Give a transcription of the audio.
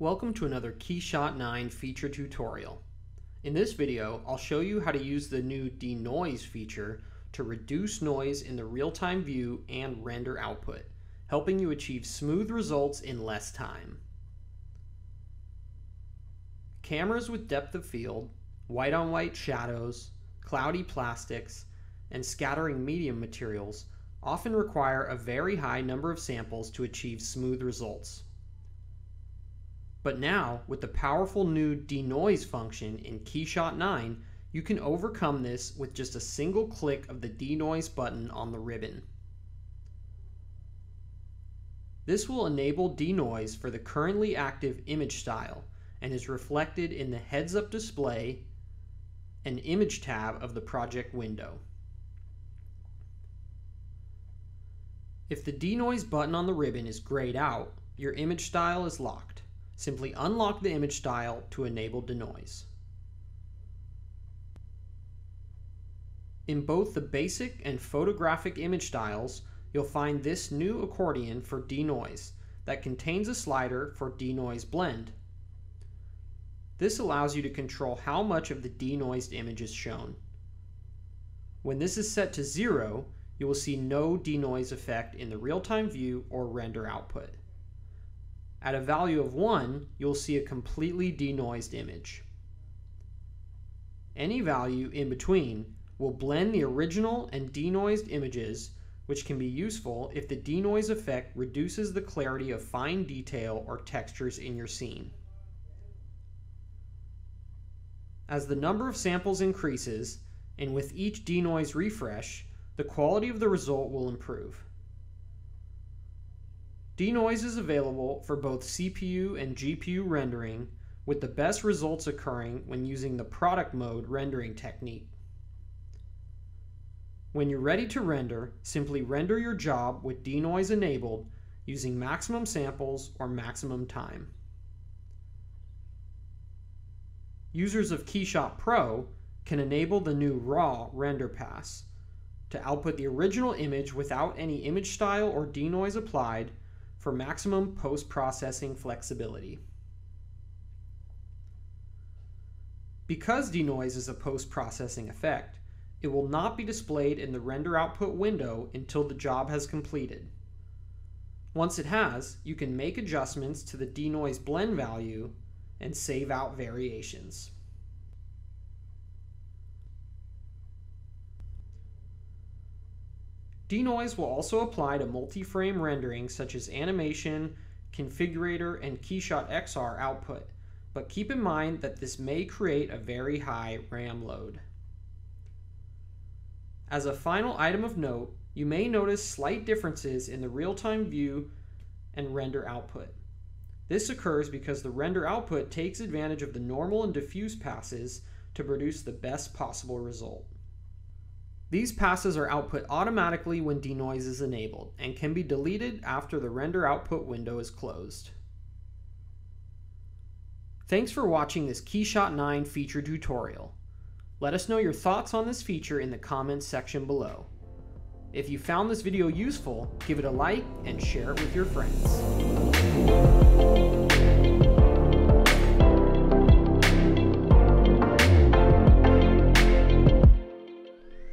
Welcome to another KeyShot 9 feature tutorial. In this video, I'll show you how to use the new denoise feature to reduce noise in the real-time view and render output, helping you achieve smooth results in less time. Cameras with depth of field, white-on-white -white shadows, cloudy plastics, and scattering medium materials often require a very high number of samples to achieve smooth results. But now, with the powerful new denoise function in KeyShot 9, you can overcome this with just a single click of the denoise button on the ribbon. This will enable denoise for the currently active image style and is reflected in the heads-up display and image tab of the project window. If the denoise button on the ribbon is grayed out, your image style is locked. Simply unlock the image style to enable denoise. In both the basic and photographic image styles, you'll find this new accordion for denoise that contains a slider for denoise blend. This allows you to control how much of the denoised image is shown. When this is set to zero, you will see no denoise effect in the real-time view or render output. At a value of 1, you'll see a completely denoised image. Any value in between will blend the original and denoised images, which can be useful if the denoise effect reduces the clarity of fine detail or textures in your scene. As the number of samples increases, and with each denoise refresh, the quality of the result will improve. Denoise is available for both CPU and GPU rendering, with the best results occurring when using the product mode rendering technique. When you're ready to render, simply render your job with denoise enabled using maximum samples or maximum time. Users of KeyShot Pro can enable the new RAW render pass to output the original image without any image style or denoise applied for maximum post-processing flexibility. Because denoise is a post-processing effect, it will not be displayed in the render output window until the job has completed. Once it has, you can make adjustments to the denoise blend value and save out variations. Denoise will also apply to multi-frame rendering such as animation, configurator, and KeyShot XR output, but keep in mind that this may create a very high RAM load. As a final item of note, you may notice slight differences in the real-time view and render output. This occurs because the render output takes advantage of the normal and diffuse passes to produce the best possible result. These passes are output automatically when denoise is enabled and can be deleted after the render output window is closed. Thanks for watching this KeyShot 9 feature tutorial. Let us know your thoughts on this feature in the comments section below. If you found this video useful, give it a like and share it with your friends.